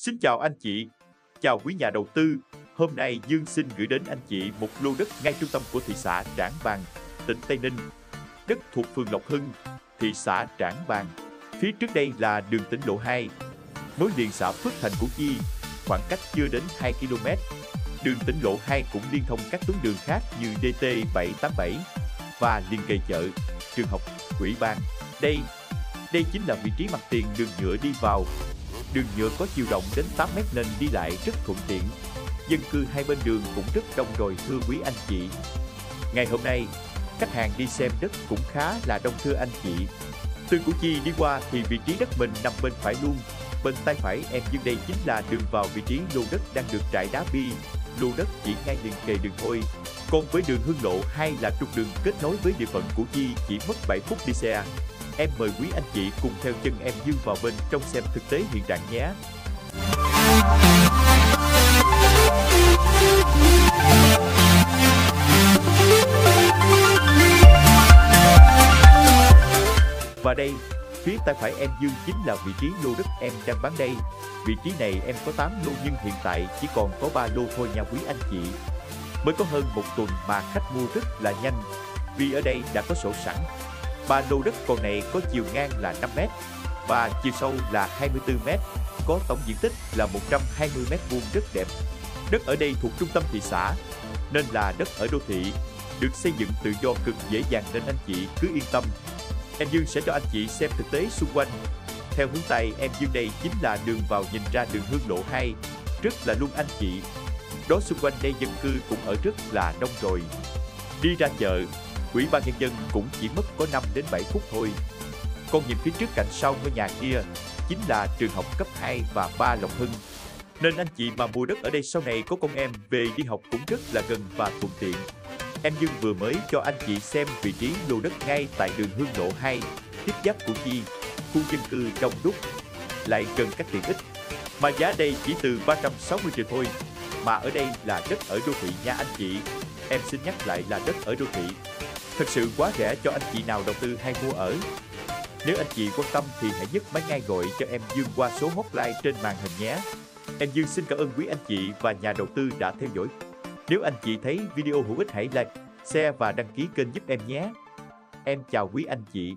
Xin chào anh chị, chào quý nhà đầu tư. Hôm nay Dương xin gửi đến anh chị một lô đất ngay trung tâm của thị xã Trảng Bàng, tỉnh Tây Ninh. Đất thuộc phường Lộc Hưng, thị xã Trảng Bàng. Phía trước đây là đường tỉnh lộ 2, nối liền xã Phước Thành Củ Chi, khoảng cách chưa đến 2 km. Đường tỉnh lộ 2 cũng liên thông các tuyến đường khác như DT 787 và liên kề chợ, trường học, quỹ ban. Đây, đây chính là vị trí mặt tiền đường nhựa đi vào. Đường nhựa có chiều rộng đến 8 mét nên đi lại rất thuận tiện. Dân cư hai bên đường cũng rất đông rồi thưa quý anh chị. Ngày hôm nay, khách hàng đi xem đất cũng khá là đông thưa anh chị. Từ Củ Chi đi qua thì vị trí đất mình nằm bên phải luôn. Bên tay phải em dương đây chính là đường vào vị trí lô đất đang được trải đá bi. Lô đất chỉ ngay liền kề đường thôi. Còn với đường Hương Lộ hay là trục đường kết nối với địa phận Củ Chi chỉ mất 7 phút đi xe. Em mời quý anh chị cùng theo chân em Dương vào bên trong xem thực tế hiện trạng nhé. Và đây, phía tay phải em Dương chính là vị trí lô đất em đang bán đây. Vị trí này em có 8 lô nhưng hiện tại chỉ còn có 3 lô thôi nha quý anh chị. Mới có hơn một tuần mà khách mua rất là nhanh, vì ở đây đã có sổ sẵn. Ba lô đất còn này có chiều ngang là 5m và chiều sâu là 24m, có tổng diện tích là 120m vuông rất đẹp. Đất ở đây thuộc trung tâm thị xã, nên là đất ở đô thị, được xây dựng tự do cực dễ dàng nên anh chị cứ yên tâm. Em Dương sẽ cho anh chị xem thực tế xung quanh. Theo hướng Tây, em Dương đây chính là đường vào nhìn ra đường Hương Lộ 2, rất là luôn anh chị. Đó xung quanh đây dân cư cũng ở rất là đông rồi. Đi ra chợ, Ủy ban nhân dân cũng chỉ mất có 5 đến 7 phút thôi. Còn nhìn phía trước cạnh sau ngôi nhà kia chính là trường học cấp 2 và 3 Lộc Hưng. Nên anh chị mà mua đất ở đây sau này có con em về đi học cũng rất là gần và thuận tiện. Em Dương vừa mới cho anh chị xem vị trí lô đất ngay tại đường Hương Lộ 2, tiếp giáp Củ Chi, khu dân cư đông đúc, lại gần các tiện ích. Mà giá đây chỉ từ 360 triệu thôi, mà ở đây là đất ở đô thị nha anh chị. Em xin nhắc lại là đất ở đô thị. Thật sự quá rẻ cho anh chị nào đầu tư hay mua ở. Nếu anh chị quan tâm thì hãy nhấc máy ngay gọi cho em Dương qua số hotline trên màn hình nhé. Em Dương xin cảm ơn quý anh chị và nhà đầu tư đã theo dõi. Nếu anh chị thấy video hữu ích hãy like, share và đăng ký kênh giúp em nhé. Em chào quý anh chị.